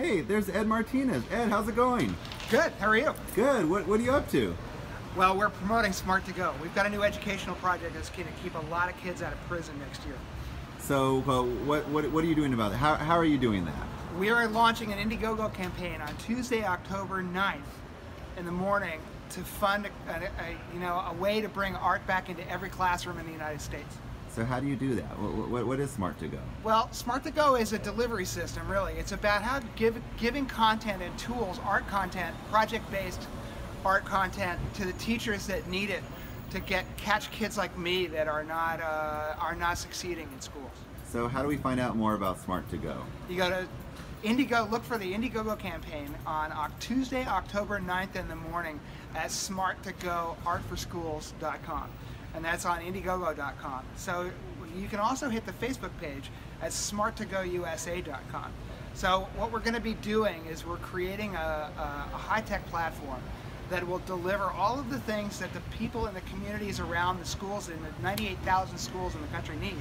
Hey, there's Ed Martinez. Ed, how's it going? Good. How are you? Good. What, what are you up to? Well, we're promoting Smart to Go. We've got a new educational project that's going to keep a lot of kids out of prison next year. So, uh, what, what, what are you doing about it? How, how are you doing that? We are launching an Indiegogo campaign on Tuesday, October 9th in the morning to fund a, a, a, you know, a way to bring art back into every classroom in the United States. So how do you do that? What, what, what is Smart to Go? Well, Smart to Go is a delivery system, really. It's about how give, giving content and tools, art content, project-based art content to the teachers that need it to get catch kids like me that are not uh, are not succeeding in schools. So how do we find out more about Smart to Go? You go to Indigo, look for the Indiegogo campaign on Tuesday, October 9th in the morning at smarttogoartforschools.com. And that's on Indiegogo.com. So you can also hit the Facebook page at smarttogousa.com. So what we're going to be doing is we're creating a, a, a high-tech platform that will deliver all of the things that the people in the communities around the schools in the 98,000 schools in the country need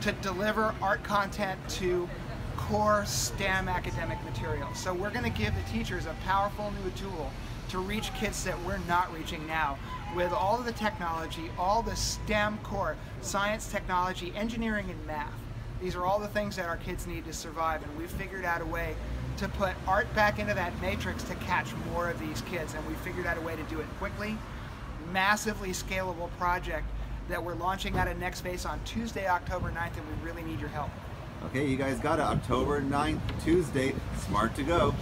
to deliver art content to core STEM academic material. So we're going to give the teachers a powerful new tool to reach kids that we're not reaching now with all of the technology, all the STEM core, science, technology, engineering, and math. These are all the things that our kids need to survive, and we've figured out a way to put art back into that matrix to catch more of these kids, and we figured out a way to do it quickly, massively scalable project that we're launching out of NextSpace on Tuesday, October 9th, and we really need your help. Okay, you guys got it. October 9th, Tuesday, Smart to Go.